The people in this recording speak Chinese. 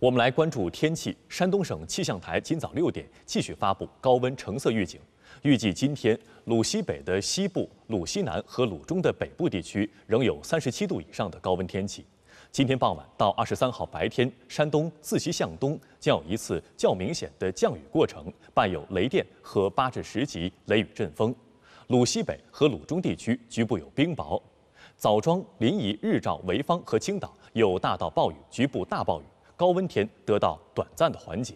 我们来关注天气。山东省气象台今早六点继续发布高温橙色预警，预计今天鲁西北的西部、鲁西南和鲁中的北部地区仍有三十七度以上的高温天气。今天傍晚到二十三号白天，山东自西向东将有一次较明显的降雨过程，伴有雷电和八至十级雷雨阵风。鲁西北和鲁中地区局部有冰雹。枣庄、临沂、日照、潍坊和青岛有大到暴雨，局部大暴雨。高温天得到短暂的缓解。